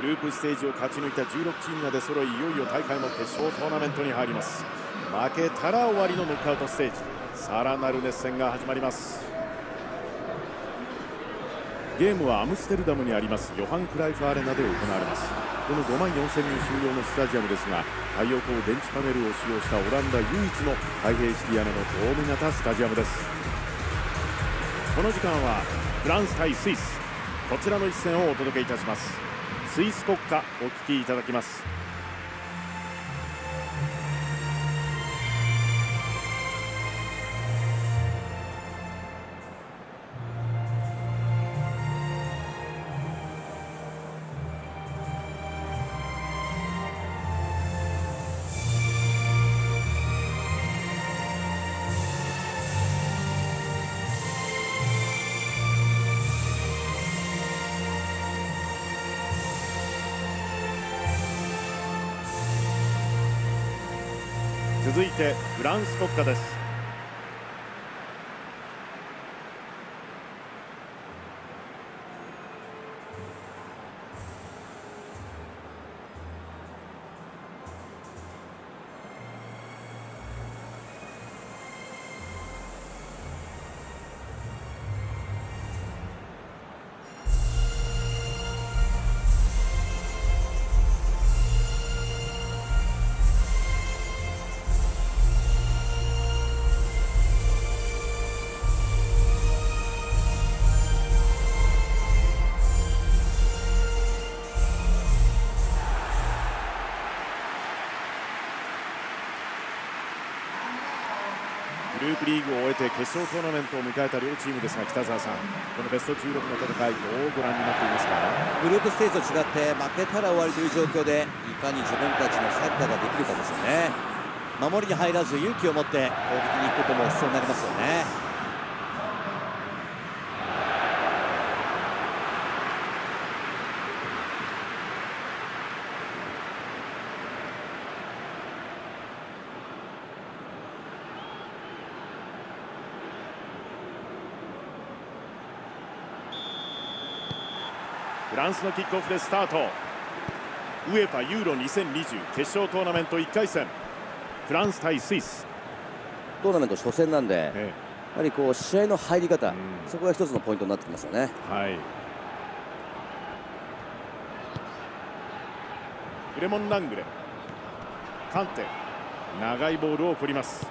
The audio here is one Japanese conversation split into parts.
グループステージを勝ち抜いた16チームが出揃いいよいよ大会の決勝トーナメントに入ります。負けたら終わりのノックアウトステージ。さらなる熱戦が始まります。ゲームはアムステルダムにありますヨハン・クライフアレナで行われます。この5万4000人収容のスタジアムですが太陽光電池パネルを使用したオランダ唯一の開閉式屋根のドーム型スタジアムです。この時間はフランス対スイス。こちらの一戦をお届けいたします。スイス国歌お聴きいただきます。続いてフランス国歌です。て決勝トーナメントを迎えた両チームですが北澤さんこのベスト16の戦いどうご覧になっていますか？グループステージと違って負けたら終わりという状況でいかに自分たちのサッカーができるかですよね。守りに入らず勇気を持って攻撃に行くことも必要になりますよね。ランスのキックオフでスタート。ウェファユーロ2020決勝トーナメント1回戦。フランス対スイス。トーナメント初戦なんで、えやはりこう試合の入り方、うん。そこが一つのポイントになってきますよね。はい。クレモン・ラングレ。カンテ。長いボールを送ります。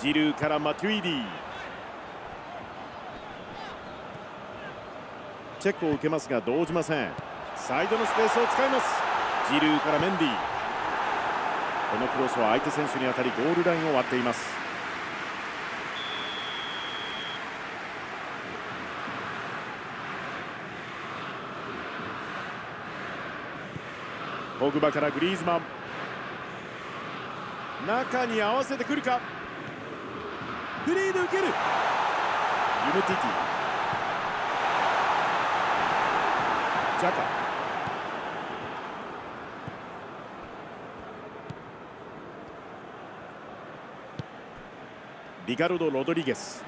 ジルーからマテュイディチェックを受けますが動じません。サイドのスペースを使います。ジルーからメンディこのクロスは相手選手に当たりゴールラインを割っています。ポグバからグリーズマン。中に合わせてくるか。フリーで受ける。ユムティティ。ジャカリカルド・ロドリゲス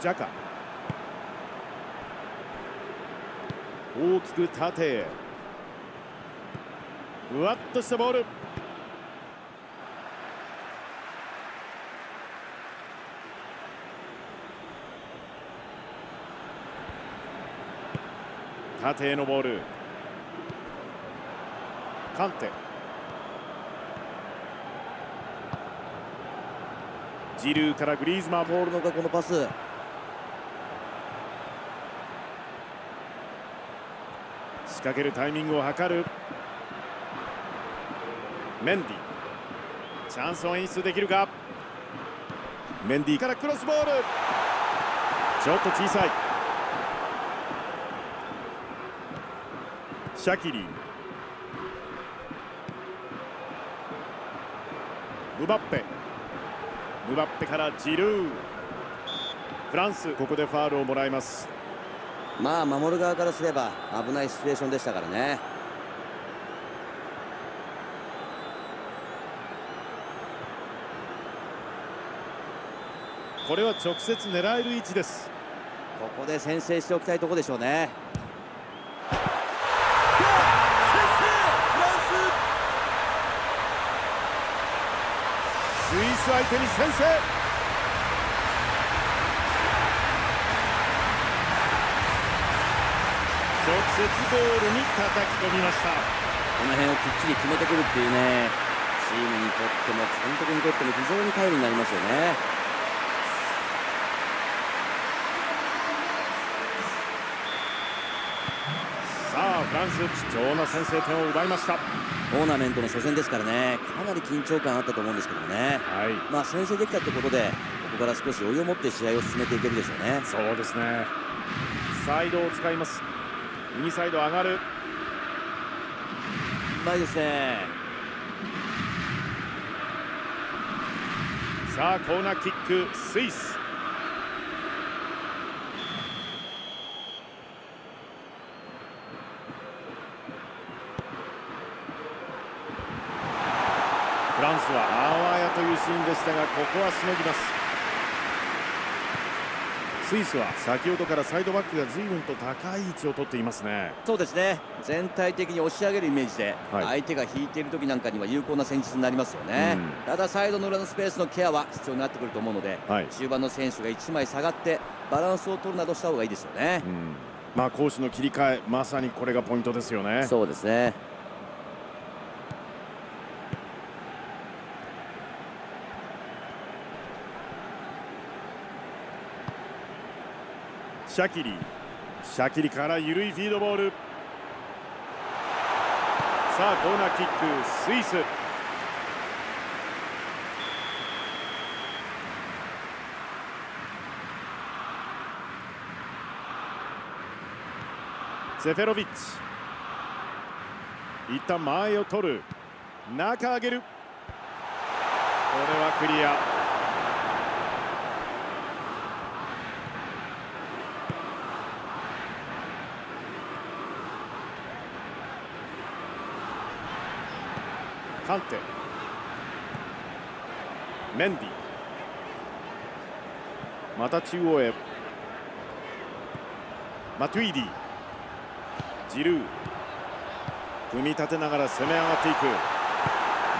ジャカ大きく縦へふわっとしたボール縦へのボール。カンテ。ジルーからグリーズマンボールのこのパス。仕掛けるタイミングを図る。メンディ。チャンスを演出できるか。メンディからクロスボール。ちょっと小さい。シャキリムバッペ。ムバッペからジルー。フランスここでファールをもらいます。まあ守る側からすれば危ないシチュエーションでしたからね。これは直接狙える位置です。ここで先制しておきたいところでしょうねス相手に先制。直接ゴールに叩き込みました。この辺をきっちり決めてくるっていうねチームにとっても監督にとっても非常に頼りになりますよね。さあフランス貴重な先制点を奪いました。トーナメントの初戦ですからね。かなり緊張感あったと思うんですけどもね。はい。まあ先制できたってことでここから少し余裕を持って試合を進めていけるでしょうね。そうですね。サイドを使います。右サイド上がる。うまいですね。さあコーナーキックスイスフランスはあわやというシーンでしたがここはしのぎます。スイスは先ほどからサイドバックが随分と高い位置を取っていますね。そうですね。全体的に押し上げるイメージで、はい。相手が引いている時なんかには有効な戦術になりますよね、うん。ただサイドの裏のスペースのケアは必要になってくると思うので、はい。中盤の選手が1枚下がってバランスを取るなどした方がいいですよね。う、ん。まあ攻守の切り替えまさにこれがポイントですよね。そうですねシャキリ。シャキリから緩いフィードボール。さあコーナーキックスイス。セフェロビッチ。一旦前を取る。中上げる。これはクリア。カンテメンディまた中央へ。マトゥイディ。ジルー。組み立てながら攻め上がっていく。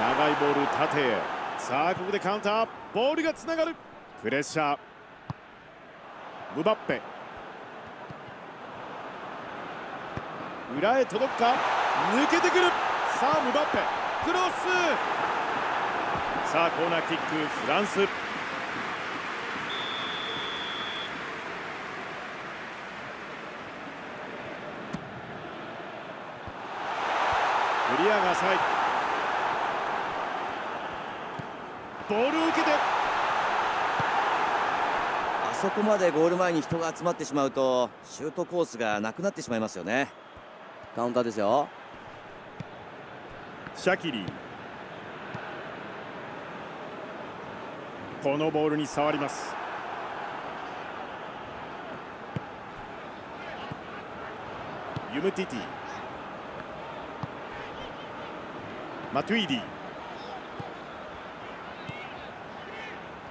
長いボール縦へ。さあここでカウンターボールがつながる。プレッシャー。ムバッペ。裏へ届くか。抜けてくる。さあムバッペ。クロス。さあコーナーキックフランス。クリアが浅い。ボールを受けて。あそこまでゴール前に人が集まってしまうとシュートコースがなくなってしまいますよね。カウンターですよシャキリ。このボールに触ります。ユムティティ。マトゥイディ。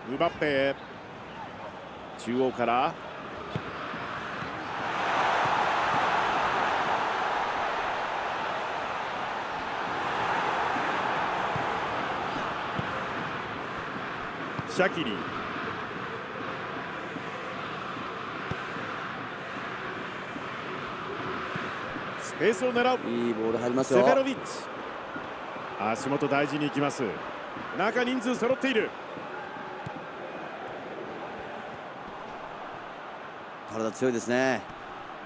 ムバッペ中央から。シャキリスペースを狙う。いいボール入りますよ。セフェロビッチ足元大事に行きます。中人数揃っている。体強いですね。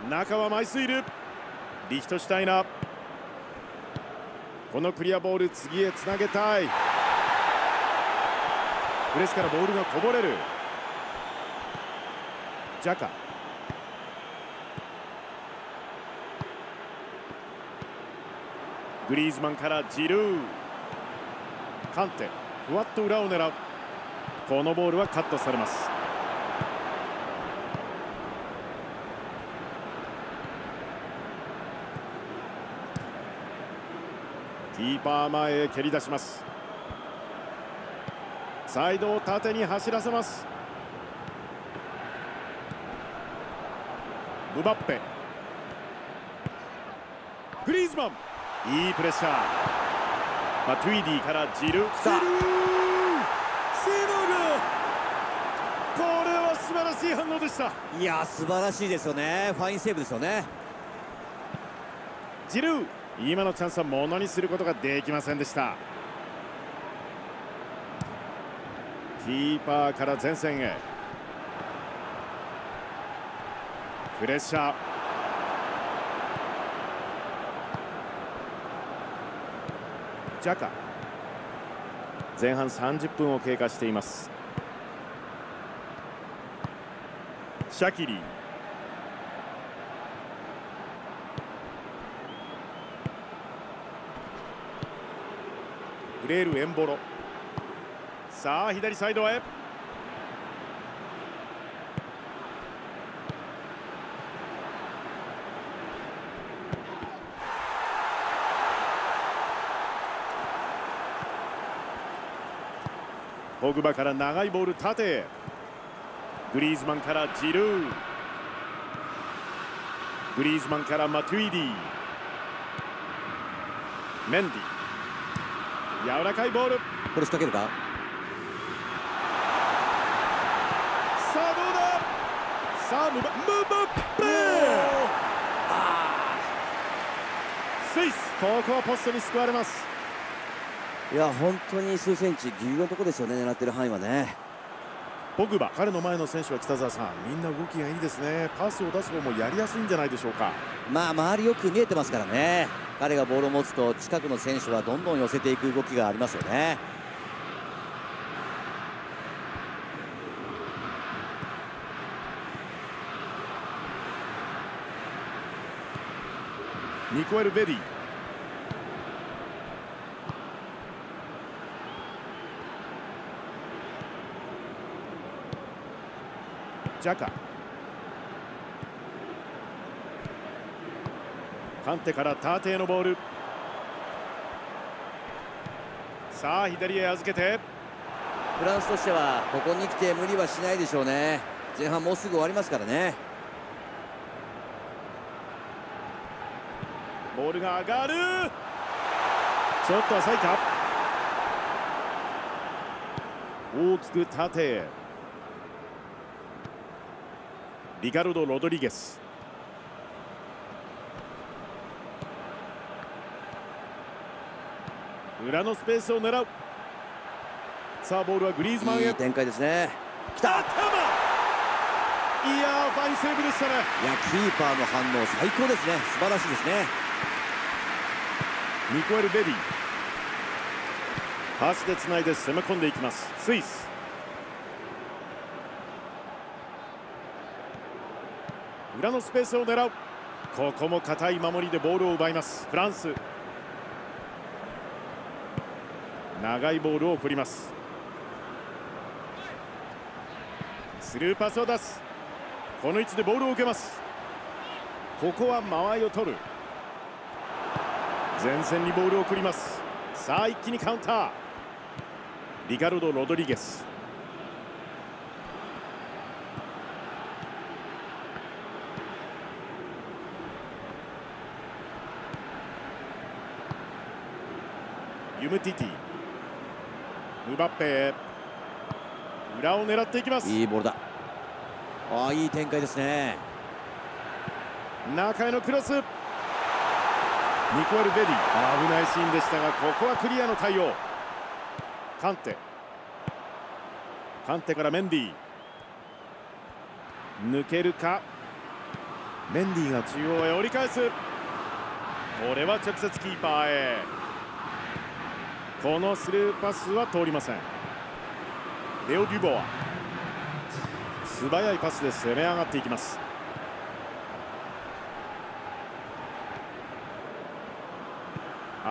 中は枚数いるリヒトシュタイナーこのクリアボール次へつなげたいプレスからボールがこぼれる。ジャカ。グリーズマンからジルー。カンテ。ふわっと裏を狙う。このボールはカットされます。キーパー前へ蹴り出します。サイドを縦に走らせます。ムバッペ。グリーズマン。いいプレッシャー。まあトゥイディからジル。来たこれは素晴らしい反応でした。いや素晴らしいですよね。ファインセーブですよね。ジル今のチャンスはものにすることができませんでした。キーパーから前線へ。プレッシャー。ジャカ。前半30分を経過しています。シャキリフレールエンボロ。さあ左サイドへ。ポグバから長いボール縦へ。グリーズマンからジルー。グリーズマンからマトゥイディ。メンディ。柔らかいボール。これ仕掛けるかさあどうださあムバムバッペスイスここはポストに救われます。いや本当に数センチギリのとこですよね狙ってる範囲はね。ポグバ彼の前の選手は北澤さんみんな動きがいいですね。パスを出す方もやりやすいんじゃないでしょうか。まあ周りよく見えてますからね。彼がボールを持つと近くの選手はどんどん寄せていく動きがありますよねニコエル・ベディジャカカンテからターテへのボールさあ左へ預けてフランスとしてはここに来て無理はしないでしょうね前半もうすぐ終わりますからねボールが上がる。ちょっと浅いか大きく縦へ。リカルド・ロドリゲス。裏のスペースを狙う。さあボールはグリーズマンへ。いい展開ですね。来た。頭。いやーファインセーブでしたね。いやキーパーの反応最高ですね。素晴らしいですねニコエル・ベディパスでつないで攻め込んでいきます。スイス。裏のスペースを狙う。ここも堅い守りでボールを奪います。フランス。長いボールを送ります。スルーパスを出す。この位置でボールを受けます。ここは間合いを取る。前線にボールを送ります。さあ一気にカウンター。リカルド・ロドリゲス。ユムティティ。ムバッペへ。裏を狙っていきます。いいボールだ。ああいい展開ですね。中へのクロスニコエル・ベディ危ないシーンでしたがここはクリアの対応。カンテ。カンテからメンディ抜けるか？メンディが中央へ折り返す。これは直接キーパーへ。このスルーパスは通りません。レオ・デュボア。素早いパスで攻め上がっていきます。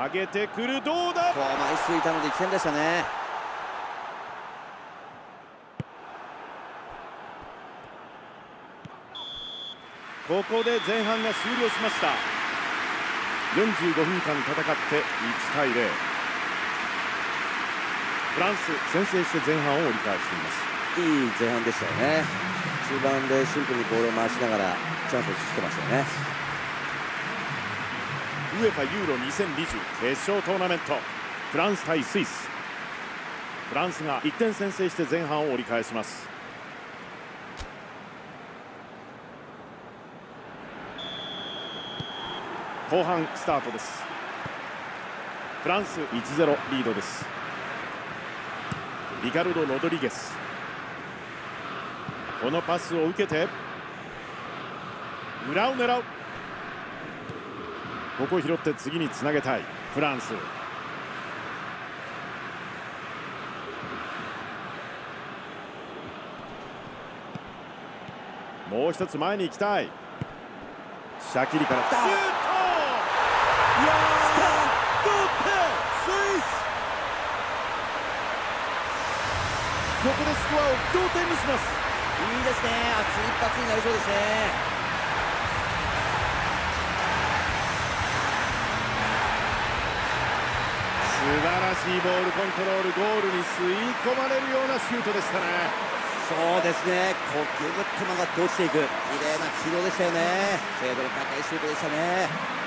上げてくるどうだ？こう枚数いたので危険でしたね。ここで前半が終了しました。45分間戦って1対0フランス先制して前半を折り返しています。いい前半でしたよね。中盤でシンプルにボールを回しながらチャンスを作ってますよねウエファユーロ2020決勝トーナメント。フランス対スイス。フランスが1点先制して前半を折り返します。後半スタートです。フランス1-0リードです。リカルド・ロドリゲス。このパスを受けて裏を狙う。ここを拾って次につなげたい。フランス。もう一つ前に行きたい。シャキリからシュートいやー同点スイス。ここでスコアを同点にします。いいですね。熱い一発になりそうですね晴らしいボールコントロールゴールに吸い込まれるようなシュートでしたね。そうですね。こうぐぐっと曲がって落ちていく。綺麗な軌道でしたよね。精度の高いシュートでしたね。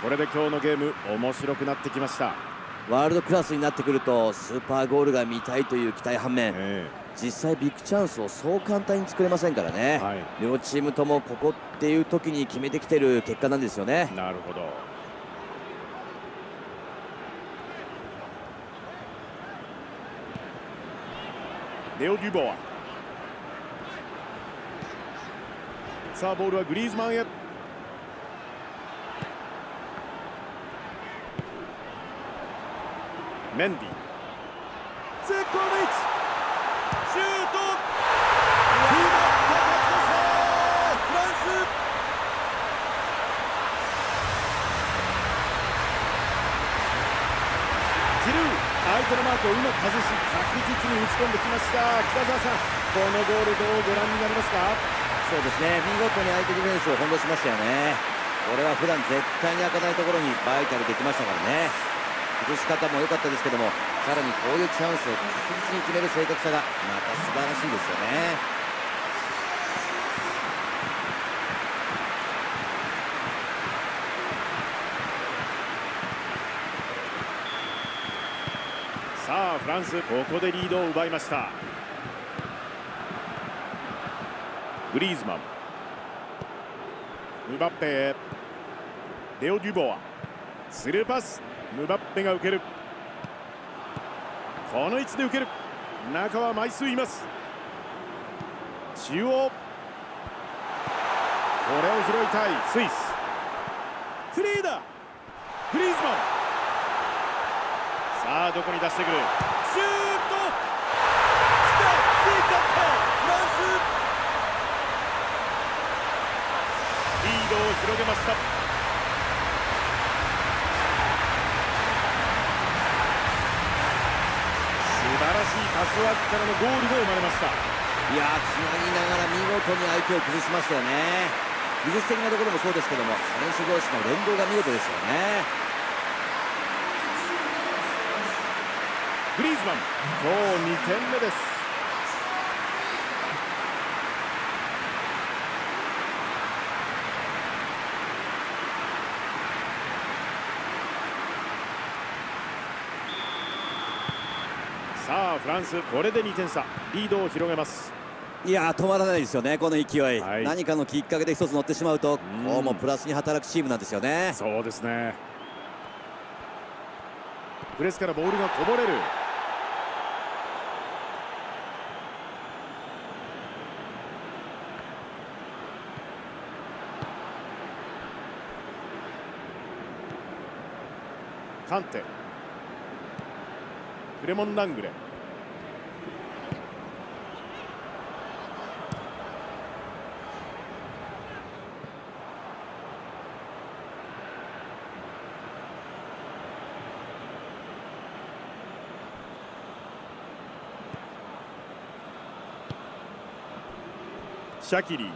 これで今日のゲーム面白くなってきましたワールドクラスになってくるとスーパーゴールが見たいという期待反面、え実際ビッグチャンスをそう簡単に作れませんからね、はい。両チームともここっていう時に決めてきてる結果なんですよね。えなるほど。レオ・デュボア。さあボールはグリーズマンへメンディ絶好の位置シュート。フランス。ジルー相手のマークをうまく外し確実に打ち込んできました。北澤さんこのゴールどうご覧になりますか？そうですね。見事に相手ディフェンスを翻弄しましたよね。これは普段絶対に開かないところにバイタルできましたからね崩し方も良かったですけどもさらにこういうチャンスを確実に決める正確さがまた素晴らしいですよね。さあフランスここでリードを奪いました。グリーズマン。ムバッペへ。レオ・デュボア。スルーパス。ムバッペが受ける。この位置で受ける。中は枚数います。中央。これを拾いたい。スイス。フリーだ。グリーズマン。さあどこに出してくる。シュート。来た。スイカットフランス。リードを広げました素晴らしいパスワークからのゴールが生まれました。いやーつなぎながら見事に相手を崩しましたよね。技術的なところもそうですけども選手同士の連動が見事ですよね。グリーズマン。今日2点目ですさあフランスこれで2点差。リードを広げます。いやー止まらないですよねこの勢い、はい。何かのきっかけで一つ乗ってしまうとうもプラスに働くチームなんですよね。そうですね。プレスからボールがこぼれる。カンテ。クレモン・ラングレシャキリ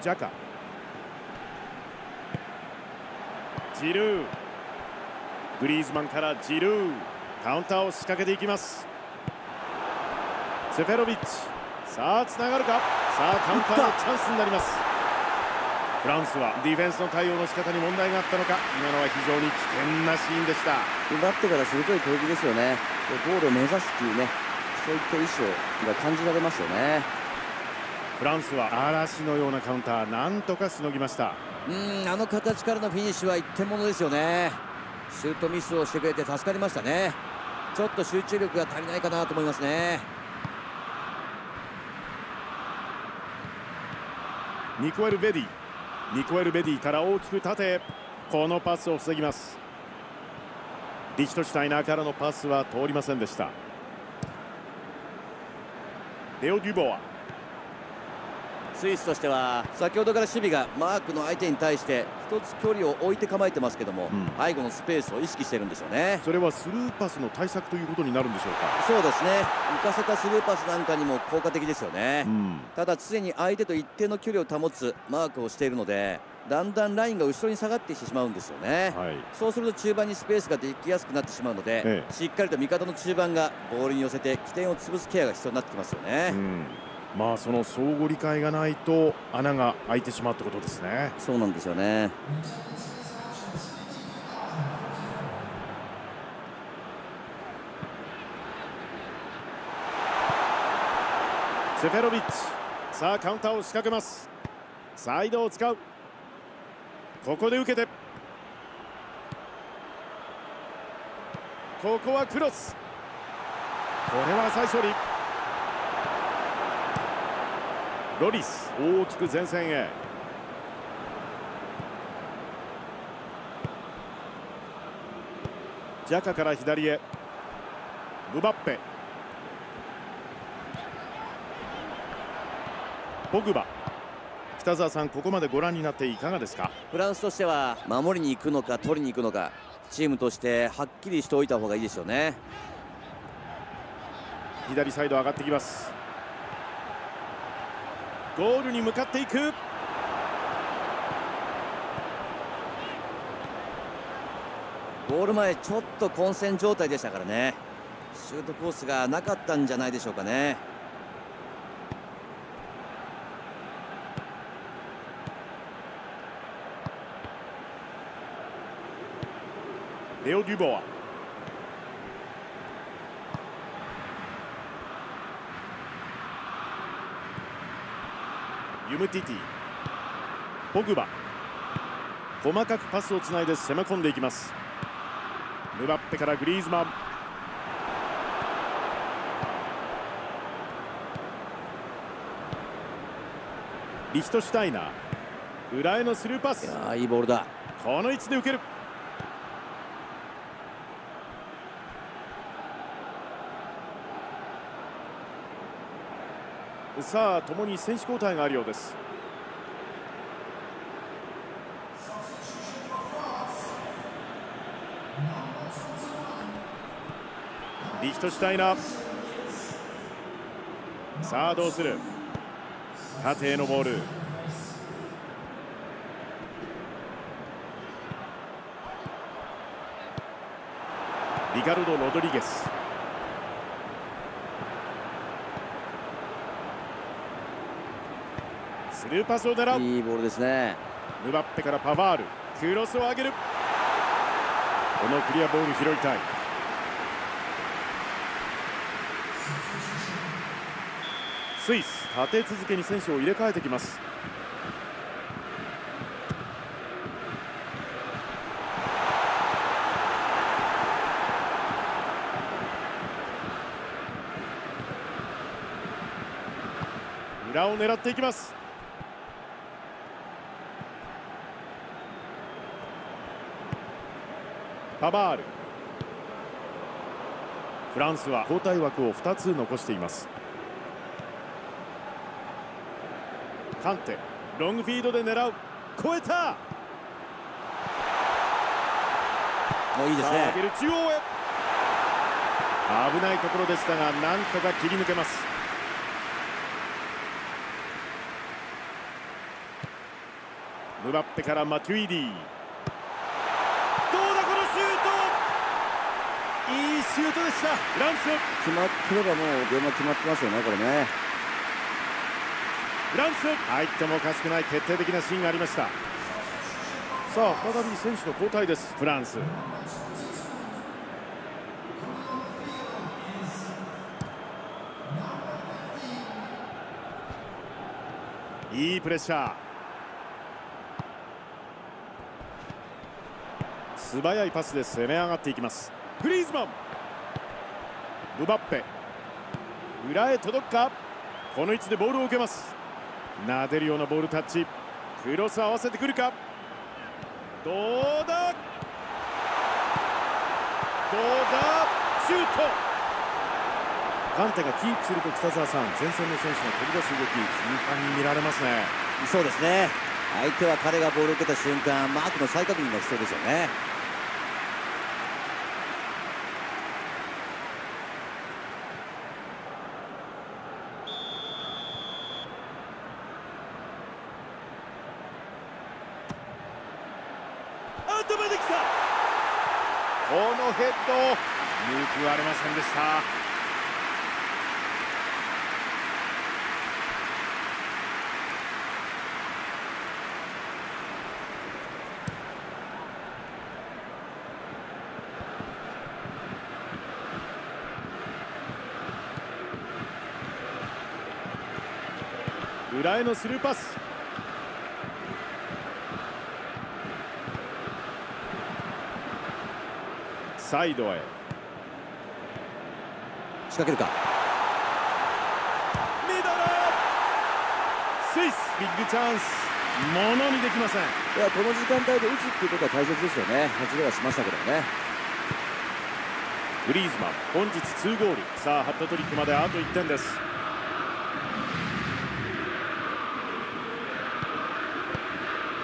ジャカジルーグリーズマンからジルーカウンターを仕掛けていきます。セフェロビッチさあつながるか？さあカウンターのチャンスになります。フランスはディフェンスの対応の仕方に問題があったのか？今のは非常に危険なシーンでした。奪ってから鋭い攻撃ですよね。ゴールを目指すっていうねそういった意思が感じられますよね。フランスは嵐のようなカウンターなんとかしのぎました。うんあの形からのフィニッシュは一点物ですよね。シュートミスをしてくれて助かりましたね。ちょっと集中力が足りないかなと思いますね。ニコエル・ベディ。ニコエル・ベディから大きく縦へ。このパスを防ぎます。リヒトシュタイナーからのパスは通りませんでした。レオ・デュボアスイスとしては先ほどから守備がマークの相手に対して一つ距離を置いて構えてますけども、うん、背後のスペースを意識してるんでしょうね。それはスルーパスの対策ということになるんでしょうか？そうですね。浮かせたスルーパスなんかにも効果的ですよね、うん、ただ常に相手と一定の距離を保つマークをしているのでだんだんラインが後ろに下がってきてしまうんですよね、はい、そうすると中盤にスペースができやすくなってしまうので、ええ、しっかりと味方の中盤がボールに寄せて起点を潰すケアが必要になってきますよね、うんまあその相互理解がないと穴が開いてしまうってことですね。そうなんですよね。セフェロビッチ。さあカウンターを仕掛けます。サイドを使う。ここで受けて。ここはクロス。これは最初にロリス大きく前線へ。ジャカから左へ。ムバッペ。ポグバ。北澤さんここまでご覧になっていかがですか？フランスとしては守りに行くのか取りに行くのかチームとしてはっきりしておいた方がいいですよね。左サイド上がってきますゴールに向かっていく。ゴール前ちょっと混戦状態でしたからね。シュートコースがなかったんじゃないでしょうかね。レオ・デュボアユムティティ。ポグバ。細かくパスをつないで攻め込んでいきます。ムバッペからグリーズマン。リヒトシュタイナー。裏へのスルーパス。いいいボールだ。この位置で受けるさあ共に選手交代があるようです。リヒトシュタイナさあどうする？縦へのボール。リカルド・ロドリゲス。スルーパスを狙う。いいボールですね。ムバッペからパワール。クロスを上げる。このクリアボール拾いたい。スイス立て続けに選手を入れ替えてきます。裏を狙っていきますパバール。フランスは。交代枠を2つ残しています。カンテ。ロングフィードで狙う。超えた！もういいですね。上げる中央へ。危ないところでしたがなんとか切り抜けます。ムバッペからマテュイディいいシュートでした。フランス。決まってればもうゲームは決まってますよねこれね。フランス。入ってもおかしくない決定的なシーンがありました。さあ再び選手の交代です。フランス。いいプレッシャー。素早いパスで攻め上がっていきますグリーズマン。ムバッペ。裏へ届くか？この位置でボールを受けます。撫でるようなボールタッチ。クロス合わせてくるか？どうだ？どうだ？シュート！カンテがキープすると北澤さん前線の選手が飛び出す動き頻繁に見られますね。そうですね。相手は彼がボールを受けた瞬間マークの再確認が必要ですよね頭できたこのヘッド抜くわれませんでした。裏へのスルーパス。サイドへ。仕掛けるか？ミドルスイスビッグチャンス。ものにできません。いやこの時間帯で打つっていうことは大切ですよね。外れはしましたけどね。グリーズマン本日2ゴール。さあハットトリックまであと1点です。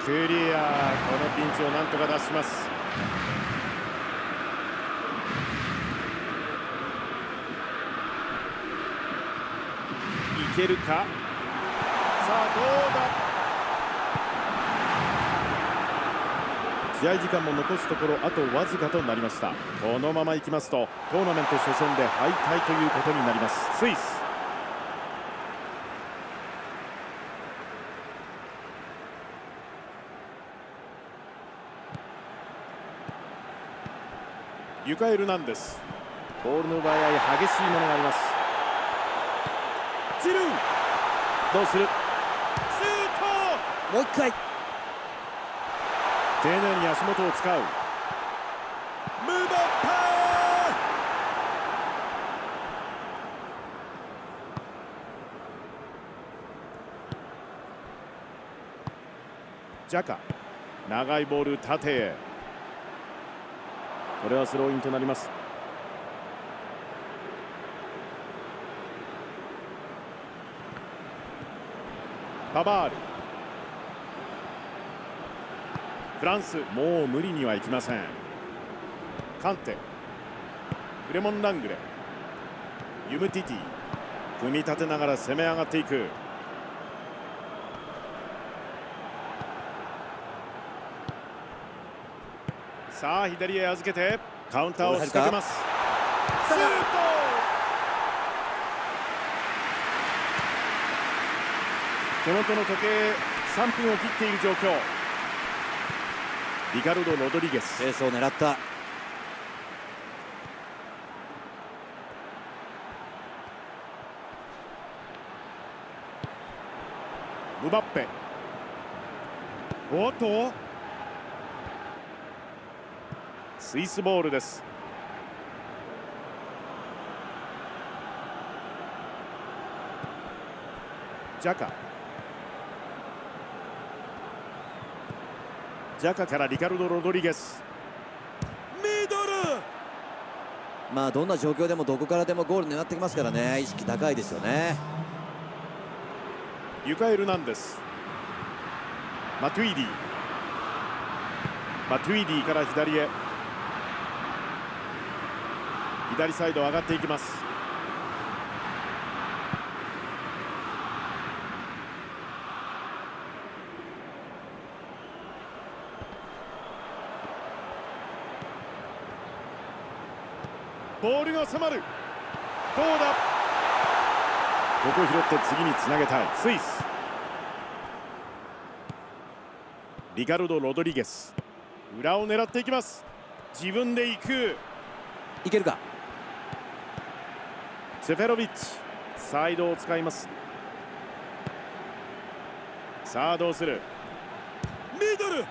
クリアこのピンチをなんとか出しますけるか？さあどうだ？試合時間も残すところあとわずかとなりました。このままいきますとトーナメント初戦で敗退ということになります。スイス。ユカ・エルナンデス。ボールの奪い合い激しいものがあります。ジルーどうする？シュート。もう一回。丁寧に足元を使う。ムバッパジャカ。長いボール縦へ。これはスローインとなりますパバール。フランスもう無理にはいきません。カンテ。フレモン・ラングレ。ユムティティ。組み立てながら攻め上がっていく。さあ左へ預けてカウンターを仕掛けます。シュート手元の時計3分を切っている状況。リカルド・ロドリゲス。ペースを狙った。ムバッペ。おっと。スイスボールです。ジャカジャカからリカルド・ロドリゲス。ミドル！まあどんな状況でもどこからでもゴール狙ってきますからね。意識高いですよね。リュカ・エルナンデス。マトゥイディ。マトゥイディから左へ。左サイド上がっていきますボールが迫る。どうだ？ここ拾って次につなげたい。スイス。リカルド・ロドリゲス。裏を狙っていきます。自分で行く。いけるか？セフェロビッチ。サイドを使います。さあどうするミドル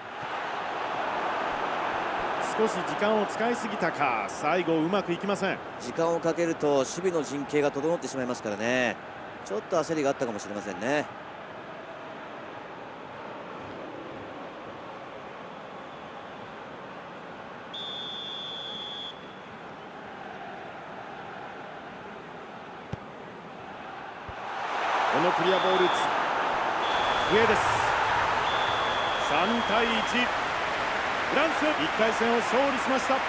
少し時間を使いすぎたか。最後うまくいきません。時間をかけると守備の陣形が整ってしまいますからね。ちょっと焦りがあったかもしれませんね。このクリアボール上です。3対1フランス1回戦を勝利しました。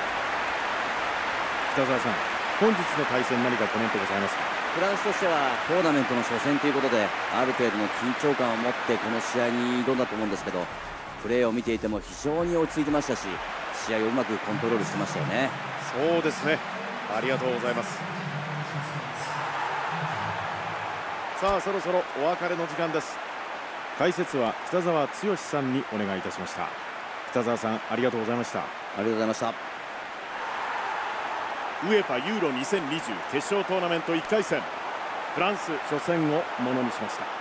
北澤さん本日の対戦何かコメントございますか？フランスとしてはトーナメントの初戦ということである程度の緊張感を持ってこの試合に挑んだと思うんですけどプレーを見ていても非常に落ち着いてましたし試合をうまくコントロールしてましたよね。そうですね。ありがとうございます。さあそろそろお別れの時間です。解説は北澤剛さんにお願いいたしました北澤さんありがとうございました。ありがとうございました。ウエファユーロ2020決勝トーナメント1回戦。フランス初戦をものにしました